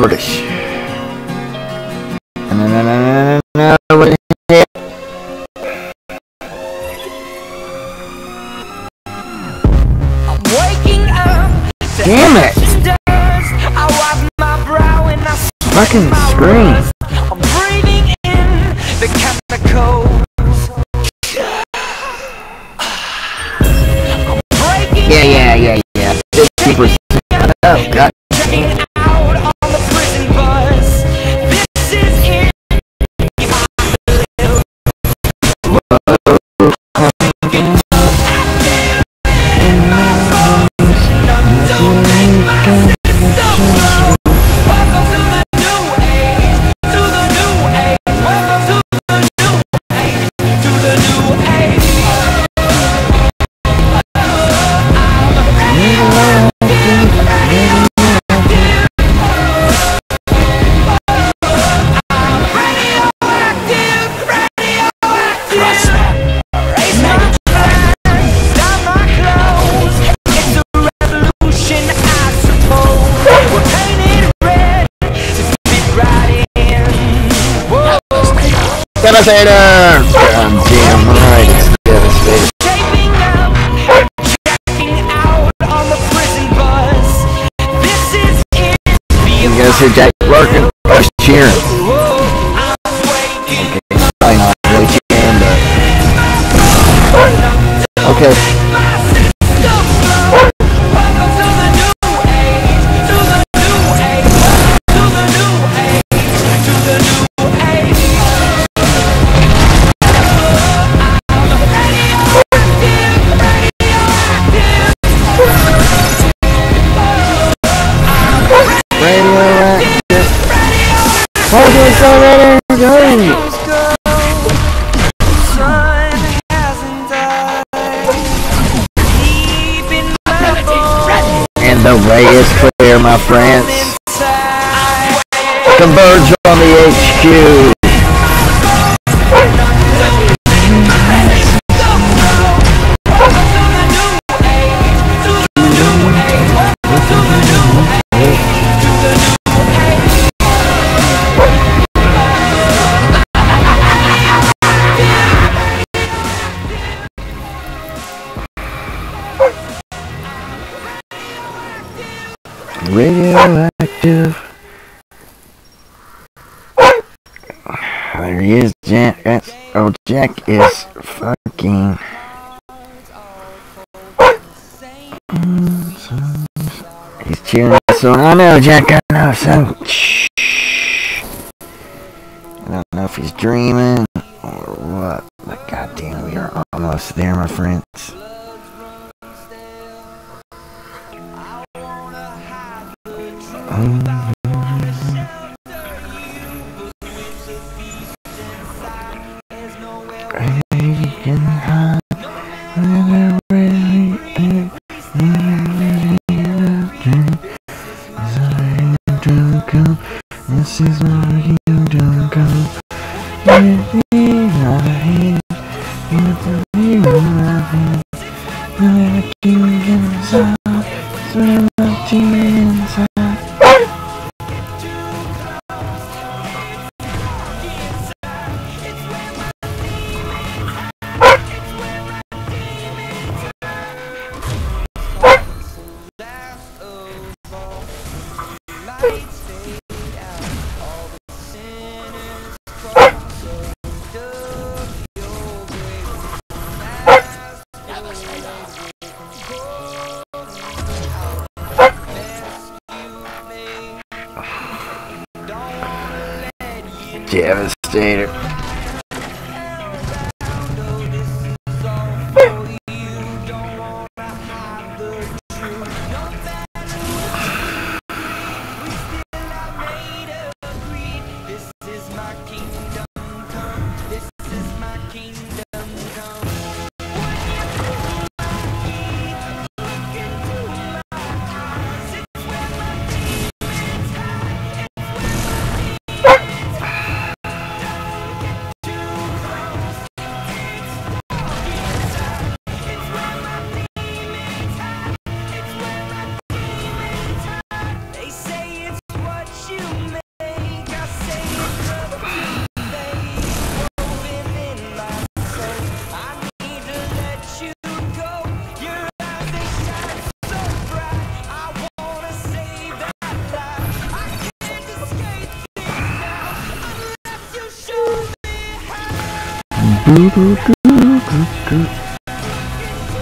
British. Damn it! ash and dust. I wipe my brow and I sweat Fucking screen. I'm breathing in the chemicals. Yeah, yeah, yeah, yeah. Fifty percent. Oh God. Devastator! God damn right, it's Devastator. You guys hear Jack working? Or cheering? I'm waking Okay, probably not really cheering, but... Okay. To go. And the way is clear, my friends. Converge on the HQ. Radioactive. There he is, Jack. That's, oh, Jack is fucking. He's cheering us on. I know, Jack. I know. So, shh. I don't know if he's dreaming or what. But goddamn, we are almost there, my friends. This is where you don't go. Devastator.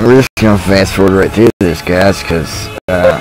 We're just gonna fast forward right through this, guys, because uh,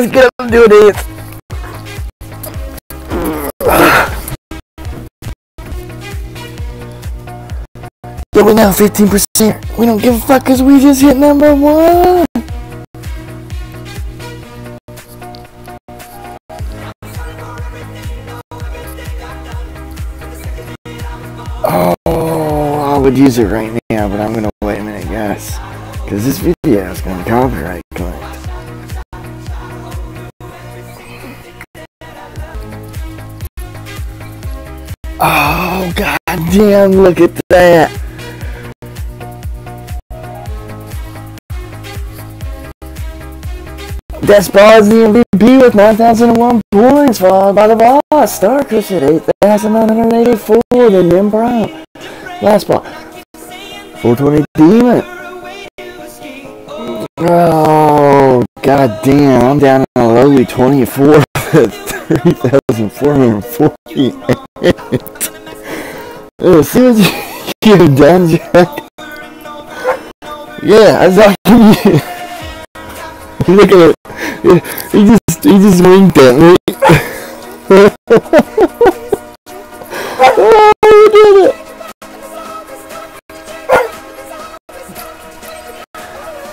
let's get up and do this. Yeah, we now 15%. We don't give a fuck because we just hit number one. Oh, I would use it right now, but I'm gonna wait a minute, guys. Because this video is gonna copyright claim. Oh, god damn, look at that. That's Ball's the MVP with 9,001 points, followed by the boss, Star Crush at 8,984, then Jim Brown. Last ball, 420 Demon. Oh, god damn, I'm down in a lowly 24 at 3,448. Oh, see what you, you've done, Jack? Yeah, I saw you. Look at it. He just, he just winked at me. oh, you did it.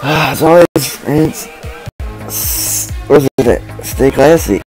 Ah, it's always, it's, s- what's it, stay classy.